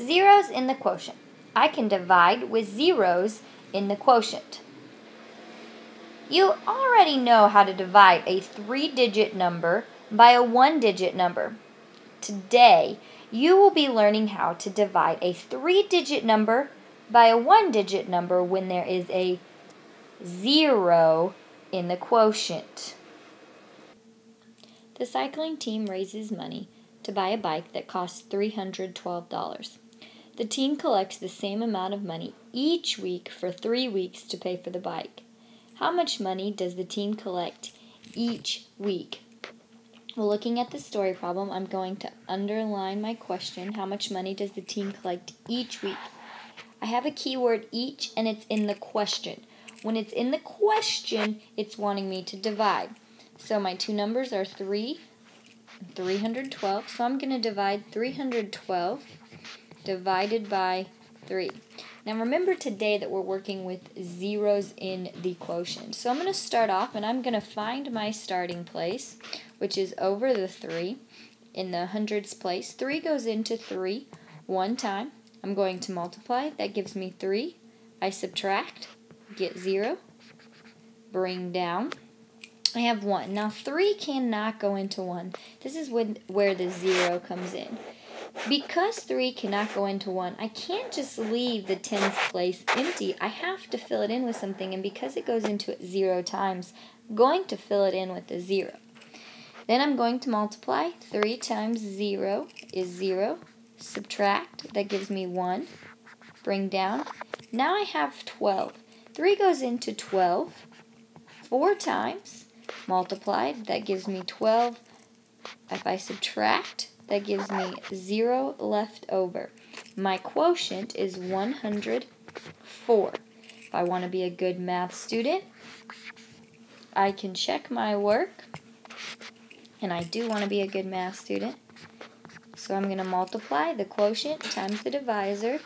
Zeros in the quotient. I can divide with zeros in the quotient. You already know how to divide a three-digit number by a one-digit number. Today, you will be learning how to divide a three-digit number by a one-digit number when there is a zero in the quotient. The cycling team raises money to buy a bike that costs $312. The team collects the same amount of money each week for three weeks to pay for the bike. How much money does the team collect each week? Well, looking at the story problem, I'm going to underline my question. How much money does the team collect each week? I have a keyword each and it's in the question. When it's in the question, it's wanting me to divide. So my two numbers are 3 312. So I'm going to divide 312 divided by 3. Now remember today that we're working with zeros in the quotient. So I'm going to start off and I'm going to find my starting place, which is over the 3 in the hundreds place. 3 goes into 3 one time. I'm going to multiply. That gives me 3. I subtract, get 0, bring down. I have 1. Now 3 cannot go into 1. This is when, where the 0 comes in. Because 3 cannot go into 1, I can't just leave the tens place empty. I have to fill it in with something, and because it goes into it 0 times, I'm going to fill it in with a 0. Then I'm going to multiply. 3 times 0 is 0. Subtract, that gives me 1. Bring down. Now I have 12. 3 goes into 12 four times. Multiplied, that gives me 12. If I subtract, that gives me 0 left over. My quotient is 104. If I want to be a good math student, I can check my work, and I do want to be a good math student. So I'm going to multiply the quotient times the divisor.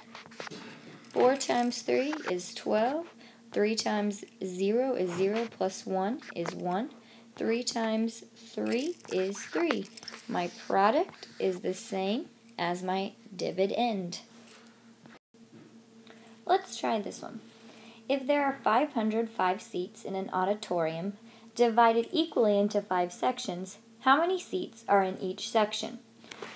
4 times 3 is 12. 3 times 0 is 0 plus 1 is 1. 3 times 3 is 3. My product is the same as my dividend. Let's try this one. If there are 505 seats in an auditorium divided equally into five sections, how many seats are in each section?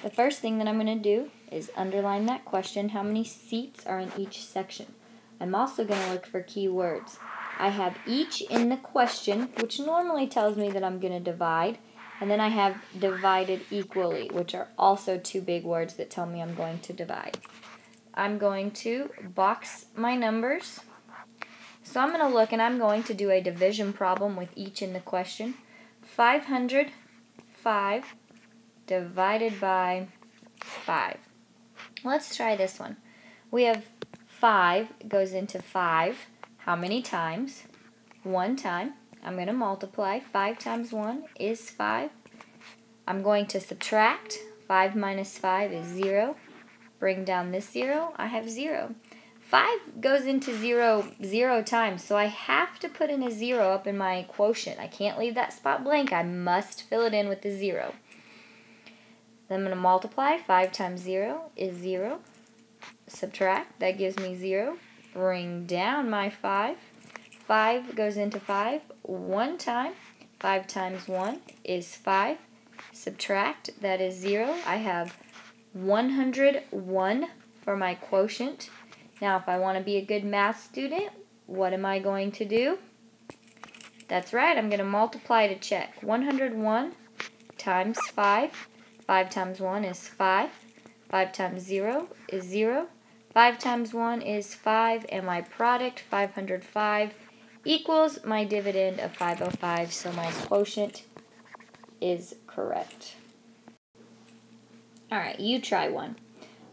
The first thing that I'm going to do is underline that question, how many seats are in each section. I'm also going to look for keywords. I have each in the question, which normally tells me that I'm going to divide. And then I have divided equally, which are also two big words that tell me I'm going to divide. I'm going to box my numbers. So I'm going to look and I'm going to do a division problem with each in the question. 505 divided by 5. Let's try this one. We have 5 goes into 5 how many times? One time. I'm going to multiply. 5 times 1 is 5. I'm going to subtract. 5 minus 5 is 0. Bring down this 0. I have 0. 5 goes into 0 0 times, so I have to put in a 0 up in my quotient. I can't leave that spot blank. I must fill it in with the 0. Then I'm going to multiply. 5 times 0 is 0. Subtract. That gives me 0 bring down my 5. 5 goes into 5 one time. 5 times 1 is 5. Subtract, that is 0. I have 101 for my quotient. Now, if I want to be a good math student, what am I going to do? That's right, I'm going to multiply to check. 101 times 5. 5 times 1 is 5. 5 times 0 is 0. 5 times 1 is 5, and my product, 505, equals my dividend of 505, so my quotient is correct. Alright, you try one.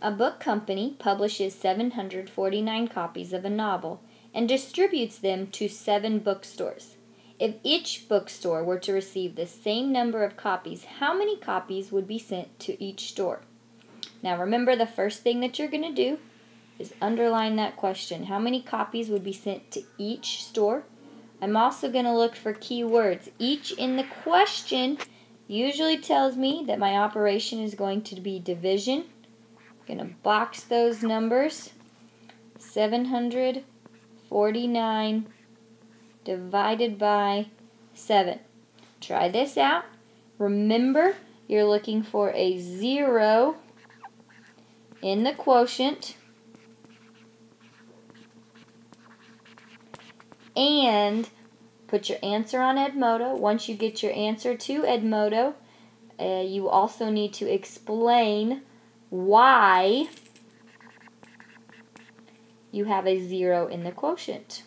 A book company publishes 749 copies of a novel and distributes them to seven bookstores. If each bookstore were to receive the same number of copies, how many copies would be sent to each store? Now remember the first thing that you're going to do is underline that question. How many copies would be sent to each store? I'm also going to look for keywords. Each in the question usually tells me that my operation is going to be division. I'm Going to box those numbers. 749 divided by 7. Try this out. Remember, you're looking for a 0 in the quotient. And put your answer on Edmodo. Once you get your answer to Edmodo, uh, you also need to explain why you have a zero in the quotient.